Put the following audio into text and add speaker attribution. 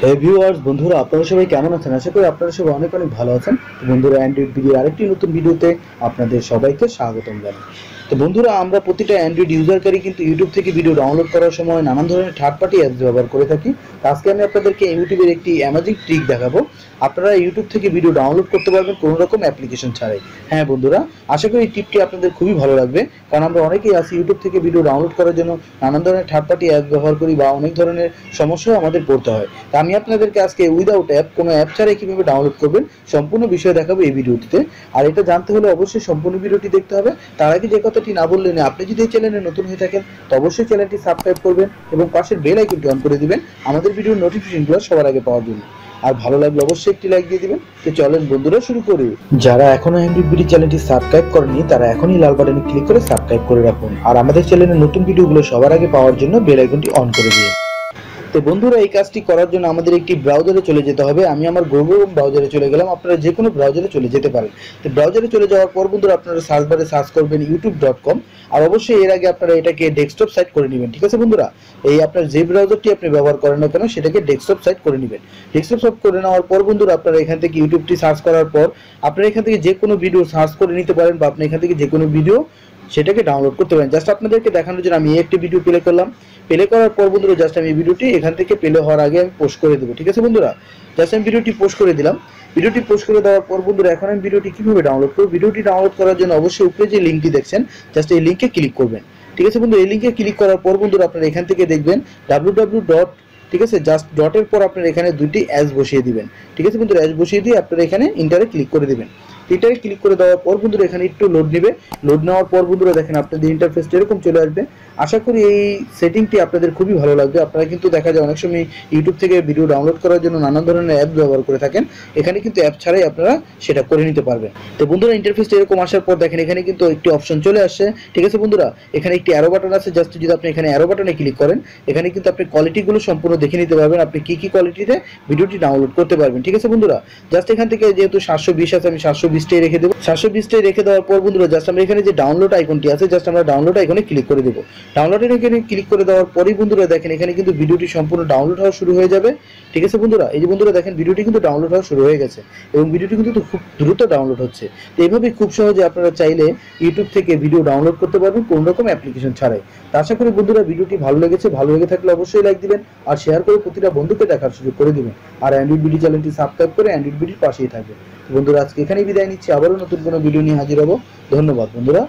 Speaker 1: হে viewers বন্ধুরা, আপনারা সবাই কেমন আছেন? আশা করি আপনারা সবাই অনেক অনেক ভালো আছেন। বন্ধুরা অ্যান্ড্রয়েড ভিডিও আরেকটি নতুন ভিডিওতে আপনাদের সবাইকে স্বাগতম জানাই। তো বন্ধুরা, আমরা প্রতিটা অ্যান্ড্রয়েড ইউজারকারী কিন্তু ইউটিউব থেকে ভিডিও ডাউনলোড করার সময় নানান ধরনের থার্ড পার্টি অ্যাপস ব্যবহার করে থাকি। আজকে আমি আপনাদেরকে ইউটিউবের একটি অ্যামাজিং ট্রিক দেখাবো। আপনারা ইউটিউব থেকে ভিডিও ডাউনলোড করতে পারবেন কোনো রকম অ্যাপ্লিকেশন ছাড়াই। হ্যাঁ বন্ধুরা, আশা করি এই টিপটি আপনাদের খুবই ভালো লাগবে। কারণ আমরা অনেকেই আছি ইউটিউব থেকে ভিডিও ডাউনলোড করার জন্য নানান ধরনের থার্ড পার্টি অ্যাপ ব্যবহার করি বা অনেক ধরনের সমস্যাও আমাদের পড়তে হয়। তা আমি আপনাদেরকে আজকে উইদাউট অ্যাপ কোনো অ্যাপ ছাড়াই কীভাবে ডাউনলোড করবেন সম্পূর্ণ বিষয় দেখাবো এই ভিডিওটিতে আর এটা জানতে হলে অবশ্যই সম্পূর্ণ ভিডিওটি দেখতে হবে। তার আগে যে কথাটি না বললে না, আপনি যদি এই চ্যানেলে নতুন হয়ে থাকেন, তো অবশ্যই চ্যানেলটি সাবস্ক্রাইব করবেন এবং পাশের বেল আইকনটি অন করে দিবেন। আমাদের ভিডিওর নোটিফিকেশনগুলো সবার আগে পাওয়ার জন্য। আর ভালো লাগলে অবশ্যই একটি লাইক দিয়ে দিবেন। তো চলেন বন্ধুরা, শুরু করি। যারা এখনও অ্যান্ড্রয়েড বিডি চ্যানেলটি সাবস্ক্রাইব করেনি তারা এখনই লাল বাটনে ক্লিক করে সাবস্ক্রাইব করে রাখুন। আর আমাদের চ্যানেলের নতুন ভিডিওগুলো সবার আগে পাওয়ার জন্য বেল আইকনটি অন করে দিন। তো বন্ধুরা, এই কাজটি করার জন্য আমাদের একটি ব্রাউজারে চলে যেতে হবে। আমি আমার গুগল ব্রাউজারে চলে গেলাম। আপনারা যে কোনো ব্রাউজারে চলে যেতে পারেন। তো ব্রাউজারে চলে যাওয়ার পর বন্ধুরা, আপনারা সার্চ বারে সার্চ করবেন ইউটিউব ডট কম আর অবশ্যই এর আগে আপনারা এটাকে ডেস্কটপ সাইট করে নেবেন, ঠিক আছে বন্ধুরা? এই আপনার যে ব্রাউজারটি আপনি ব্যবহার করেন না কেন, সেটাকে ডেস্কটপ সাইট করে নেবেন। ডেস্কটপ সাইট করে নেওয়ার পর বন্ধুরা, আপনারা এখান থেকে ইউটিউবটি সার্চ করার পর আপনারা এখান থেকে যে কোনো ভিডিও সার্চ করে নিতে পারেন বা আপনি এখান থেকে যে কোনো ভিডিও সেটাকে ডাউনলোড করতে পারেন। জাস্ট আপনাদেরকে দেখানোর জন্য আমি একটি ভিডিও প্লে করলাম। প্লে করার পর বন্ধুরা জাস্ট আমি ভিডিওটি এখান থেকে প্লে হওয়ার আগে আমি পোস্ট করে দেবো, ঠিক আছে বন্ধুরা? জাস্ট আমি ভিডিওটি পোস্ট করে দিলাম। ভিডিওটি পোস্ট করে দেওয়ার পর বন্ধুরা, এখন আমি ভিডিওটি কীভাবে ডাউনলোড করব? ভিডিওটি ডাউনলোড করার জন্য অবশ্যই উপরে যে লিঙ্কটি দেখছেন জাস্ট এই লিঙ্কে ক্লিক করবেন। ঠিক আছে বন্ধু এই লিঙ্কে ক্লিক করার পর বন্ধুরা আপনারা এখান থেকে দেখবেন ডাব্লু ডাব্লু ডট ঠিক আছে জাস্ট ডটের পর আপনারা এখানে দুটি অ্যাজ বসিয়ে দিবেন। ঠিক আছে বন্ধুরা অ্যাজ বসিয়ে দিয়ে আপনারা এখানে ইন্টারে ক্লিক করে দিবেন। ইন্টারে ক্লিক করে দেওয়ার পর বন্ধুরা এখানে একটু লোড নেবে। লোড নেওয়ার পর বন্ধুরা দেখেন আপনাদের ইন্টারফেসটা এরকম চলে আসবে। আশা করি এই সেটিংটি আপনাদের খুবই ভালো লাগবে। আপনারা কিন্তু দেখা যায় অনেক সময় ইউটিউব থেকে ভিডিও ডাউনলোড করার জন্য নানান ধরনের অ্যাপ ব্যবহার করে থাকেন। এখানে কিন্তু অ্যাপ ছাড়াই আপনারা সেটা করে নিতে পারবেন। তো বন্ধুরা ইন্টারফেসটা এরকম আসার পর দেখেন এখানে কিন্তু একটি অপশন চলে আসছে। ঠিক আছে বন্ধুরা? এখানে একটি অ্যারো বাটন আছে। জাস্ট যদি আপনি এখানে অ্যারো বাটনে ক্লিক করেন, এখানে কিন্তু আপনি কোয়ালিটিগুলো সম্পূর্ণ দেখে নিতে পারবেন। আপনি কি কি কোয়ালিটিতে ভিডিওটি ডাউনলোড করতে পারবেন। ঠিক আছে বন্ধুরা? জাস্ট এখান থেকে যেহেতু সাতশো বিশ আছে, আমি সাতশো বিশটাই রেখে দেবো। সাতশো বিশটাই রেখে দেওয়ার পর বন্ধুরা জাস্ট আমরা এখানে যে ডাউনলোড আইকনটি আছে জাস্ট আমরা ডাউনলোড আইকনে ক্লিক করে দেবো। ডাউনলোডের এখানে ক্লিক করে দেওয়ার পরেই বন্ধুরা দেখেন, এখানে কিন্তু ভিডিওটি সম্পূর্ণ ডাউনলোড হওয়া শুরু হয়ে যাবে। ঠিক আছে বন্ধুরা? এই যে বন্ধুরা দেখেন, ভিডিওটি কিন্তু ডাউনলোড হওয়া শুরু হয়ে গেছে এবং ভিডিওটি কিন্তু খুব দ্রুত ডাউনলোড হচ্ছে। তো এইভাবে খুব সহজে আপনারা চাইলে ইউটিউব থেকে ভিডিও ডাউনলোড করতে পারবেন কোনো রকম অ্যাপ্লিকেশন ছাড়াই। তো আশা করি বন্ধুরা ভিডিওটি ভালো লেগেছে, ভালো লেগে থাকলে অবশ্যই লাইক দিবেন আর শেয়ার করে প্রতিটা বন্ধুকে দেখার সুযোগ করে দিবেন। আর অ্যান্ড্রয়েড ভিডিও চ্যানেলটি সাবস্ক্রাইব করে অ্যান্ড্রয়েড ভিডিওর পাশেই থাকবে তো বন্ধুরা আজকে এখানেই বিদায় নিচ্ছি। আবারও নতুন কোনো ভিডিও নিয়ে হাজির হব। ধন্যবাদ বন্ধুরা।